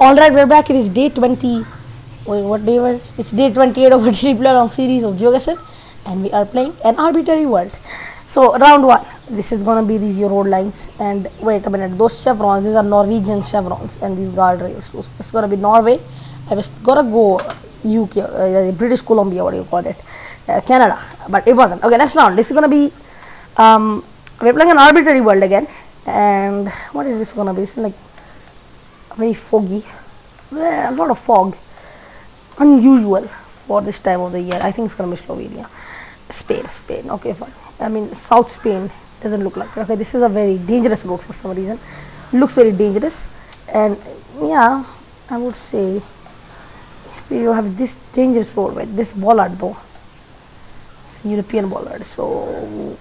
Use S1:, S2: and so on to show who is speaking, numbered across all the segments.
S1: All right, we're back. It is day 20. Wait, what day was? It's day 28 of a triple long series of GeoGuessr, and we are playing an arbitrary world. So round one. This is gonna be these road lines. And wait a minute, those chevrons. These are Norwegian chevrons, and these guardrails. So it's gonna be Norway. I was gonna go UK, uh, British Columbia, what do you call it, uh, Canada, but it wasn't. Okay, next round. This is gonna be. Um, we're playing an arbitrary world again, and what is this gonna be? Like very foggy. Yeah, a lot of fog. Unusual for this time of the year. I think it's gonna be Slovenia. Spain, Spain. Okay, fine. I mean, South Spain doesn't look like. Okay, this is a very dangerous road for some reason. Looks very dangerous, and yeah, I would say if you have this dangerous road, right? This bollard though, it's a European bollard. So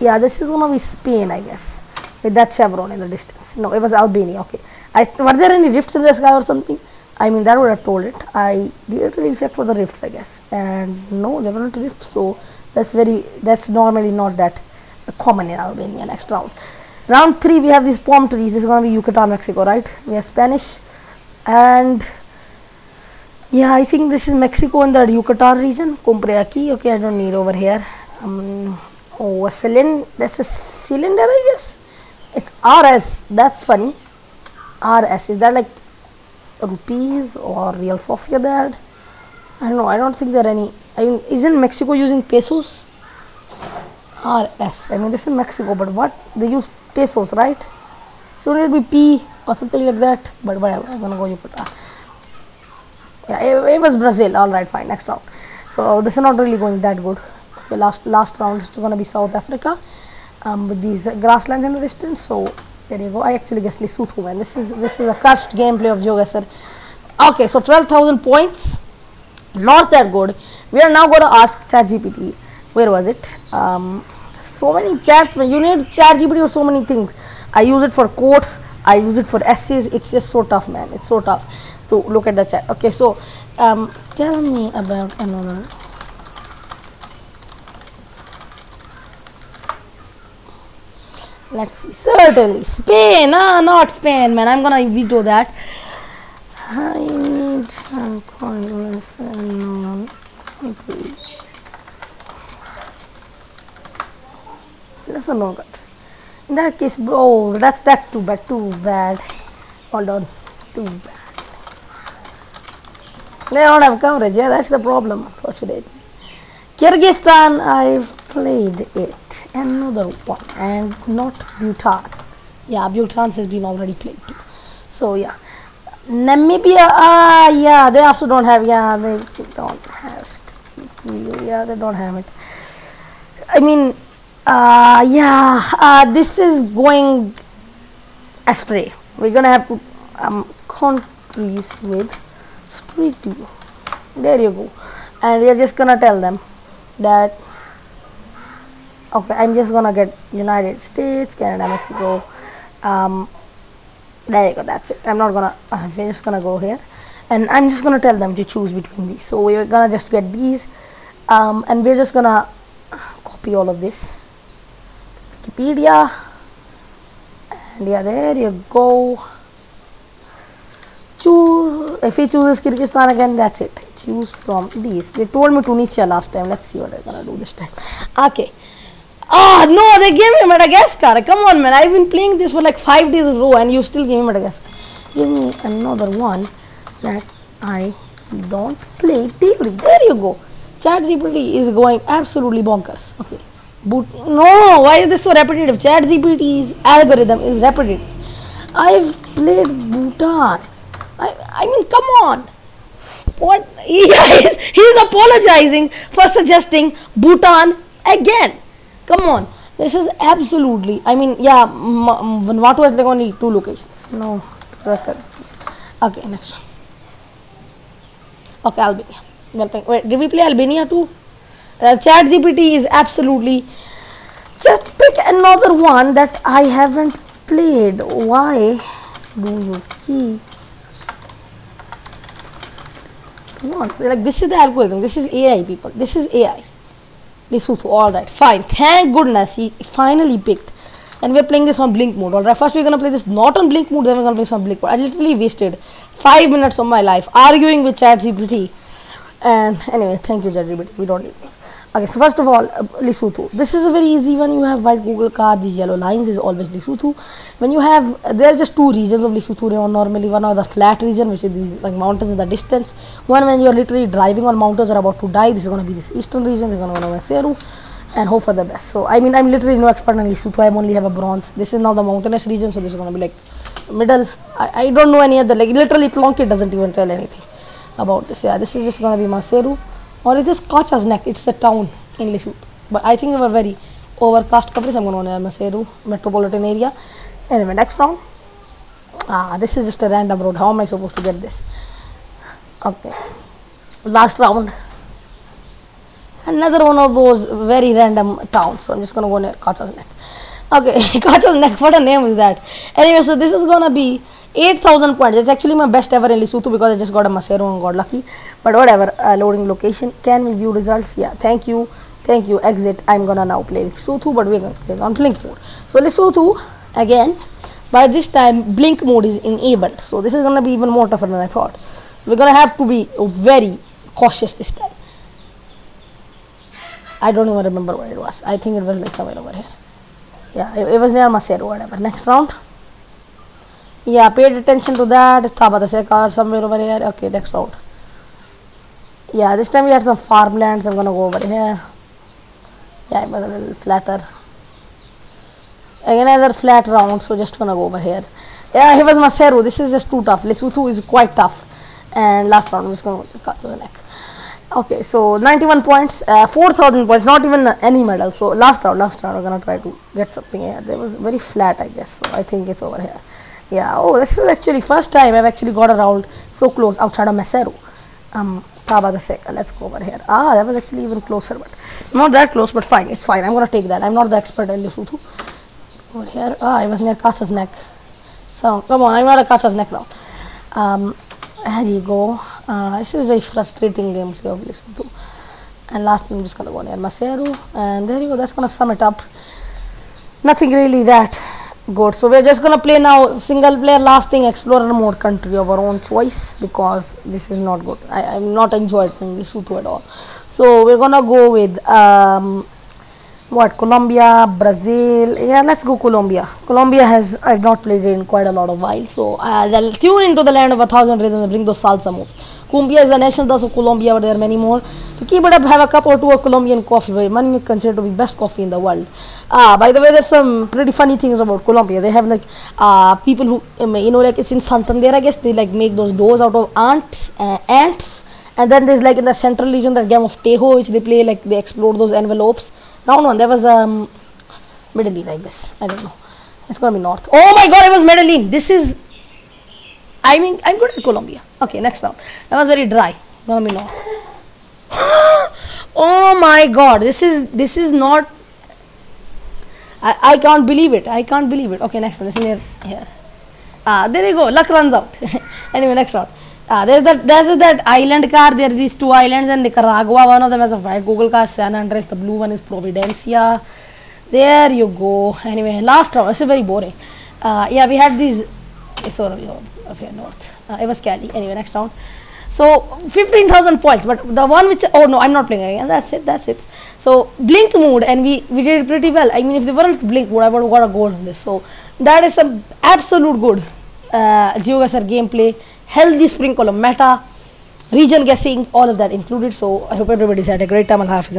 S1: yeah, this is gonna be Spain, I guess, with that chevron in the distance. No, it was Albania. Okay, I were there any rifts in the sky or something? I mean, that would have told it. I didn't really check for the rifts, I guess, and no, there weren't rifts. So that's very that's normally not that common in Albania. Next round, round three, we have these palm trees. This is gonna be Yucatan, Mexico, right? We have Spanish, and yeah, I think this is Mexico in the Yucatan region. Cumbre Okay, I don't need over here. Um, oh, a cylinder. That's a cylinder, I guess. It's RS. That's funny. RS. Is that like rupees or Real Sociedad? I don't know. I don't think there are any. I mean, isn't Mexico using pesos? RS. I mean, this is Mexico, but what? They use pesos, right? Shouldn't it be P or something like that? But whatever. I'm gonna go Yucatan. Yeah, it, it was Brazil. All right, fine. Next round. So this is not really going that good. Okay, last last round is to be South Africa um, with these grasslands in the distance. So there you go. I actually guessed Lesotho, man. This is this is a cursed gameplay of GeoGuessr. Okay, so twelve thousand points. Not that good. We are now going to ask ChatGPT. Where was it? Um, so many chats. Man. You need ChatGPT for so many things. I use it for quotes. I use it for essays. It's just so tough, man. It's so tough. So look at the chat. Okay, so um, tell me about another. Let's see. Certainly, Spain. Ah, not Spain, man. I'm gonna veto that. I need a pointless and agree. That's a good. In that case, bro, that's that's too bad. Too bad. Hold on. Too bad. They don't have coverage. Yeah, that's the problem, unfortunately. Kyrgyzstan, I've played it. Another one, and not Bhutan. Yeah, Bhutan has been already played too. So yeah, Namibia. Ah, yeah, they also don't have. Yeah, they don't have. Yeah, they don't have it. I mean, uh, yeah, uh, this is going astray. We're gonna have to um, countries with street view. There you go. And we are just gonna tell them that okay, I'm just gonna get United States, Canada, Mexico. Um, there you go. That's it. I'm not gonna. We're just gonna go here, and I'm just gonna tell them to choose between these. So we're gonna just get these, um, and we're just gonna copy all of this. Wikipedia, and yeah, there you go choose if he chooses Kyrgyzstan again that's it choose from these they told me Tunisia last time let's see what I'm gonna do this time okay ah no they gave me Madagascar. Come on man. I've been playing this for like five days in a row and you still give me Madagascar. Give me another one that I don't play daily. There you go. ChatGPT is going absolutely bonkers. Okay. But no why is this so repetitive? ChatGPT's algorithm is repetitive. I've played Bhutan. I, I mean, come on. What? He is, he's apologizing for suggesting Bhutan again. Come on. This is absolutely, I mean, yeah, Vanuatu has like only two locations. No, record. okay, next one. Okay, Albania. Well, wait, did we play Albania too? Uh, Chat GPT is absolutely. Just pick another one that I haven't played. Why do you keep on. So like this is the algorithm. This is AI, people. This is AI. Lesotho. All right, fine. Thank goodness he finally picked and we're playing this on blink mode. Alright, first we're gonna play this not on blink mode, then we're gonna play this on blink mode. I literally wasted five minutes of my life arguing with ChatGPT. And anyway, thank you ChatGPT. We don't need. Okay, so first of all, uh, Lesotho. This is a very easy one. You have white Google card. These yellow lines is always Lesotho. When you have, there are just two regions of Lesotho. Normally, one are the flat region, which is these like mountains in the distance. One when you are literally driving on mountains or about to die. This is going to be this eastern region. This is going to be Maseru and hope for the best. So I mean, I'm literally no expert in Lesotho. I only have a bronze. This is now the mountainous region, so this is going to be like middle. I, I don't know any other. Like literally, Plonkit doesn't even tell anything about this. Yeah, this is just going to be Maseru or it is Qacha's Nek. It's a town in Lesotho. But I think they were very overcast coverage. I'm going to Maseru metropolitan area. Anyway, next round. Ah, this is just a random road. How am I supposed to get this? Okay. Last round. Another one of those very random towns. So I'm just going to go near Qacha's Nek. Okay, Qacha's Nek. What a name is that? Anyway, so this is to be 8000 points. It's actually my best ever in Lesotho because I just got a Maseru and got lucky. But whatever uh, loading location. Can we view results? Yeah thank you. Thank you. Exit. I'm gonna now play Lesotho but we're gonna play on blink mode. So Lesotho again. By this time blink mode is enabled. So this is gonna be even more tougher than I thought. So we're gonna have to be very cautious this time. I don't even remember where it was. I think it was like somewhere over here yeah it, was near Maseru whatever. Next round. Yeah paid attention to that. Stabata somewhere over here. Okay next round. Yeah this time we had some farmlands. I'm gonna go over here. Yeah it was a little flatter. Again another flat round so just gonna go over here. Yeah here was Maseru. This is just too tough. Lesotho is quite tough. And last round I'm just gonna cut to the neck okay so 91 points uh, 4000 points not even any medal. So last round last round we're gonna try to get something here. There was very flat I guess. So I think it's over here. Yeah oh this is actually first time I've actually got around so close outside of Maseru. Um Taba the Seka let's go over here. Ah that was actually even closer but not that close but fine it's fine. I'm gonna take that. I'm not the expert in Lesotho over here. Ah I was near Qacha's Nek. So come on I'm not a Qacha's Nek now um there you go uh, this is very frustrating game of Lesotho and last I'm just gonna go near Maseru and there you go that's gonna sum it up. Nothing really that good. So we're just gonna play now single player last thing explorer mode country of our own choice because this is not good. I, i'm not enjoying this shoot at all. So we're gonna go with um, what Colombia, Brazil. Yeah, let's go Colombia. Colombia has I've not played it in quite a lot of while, so uh, they'll tune into the land of a thousand rhythms and bring those salsa moves. Cumbia is the national dance of Colombia, but there are many more. To keep it up, have a cup or two of Colombian coffee, very many considered to be best coffee in the world. Ah, by the way, there's some pretty funny things about Colombia. They have like uh, people who um, you know like it's in Santander, I guess they like make those doors out of ants, uh, ants and then there's like in the central region that game of Tejo which they play like they explode those envelopes no no there was um Medellin I guess. I don't know. It's gonna be north. Oh my god it was Medellin. This is I mean I'm good at Colombia. Okay next round. That was very dry. Gonna be north. Oh my god this is this is not I, I can't believe it. I can't believe it. Okay next one. This is near here. Ah there you go. Luck runs out. Anyway next round uh, there's that there's that island car. There are these two islands in Nicaragua. One of them has a white Google car, San Andres. The blue one is Providencia. There you go. Anyway, last round. It's very boring. Uh, yeah, we had these. It's sort of here north. Uh, it was Cali. Anyway, next round. So 15,000 points, but the one which oh no, I'm not playing again. That's it. That's it. So blink mode, and we we did pretty well. I mean, if they weren't blink mode, I would have got a goal on this. So that is some absolute good uh, GeoGuessr gameplay healthy sprinkle of meta, region guessing, all of that included. So I hope everybody's had a great time. Allah Hafiz.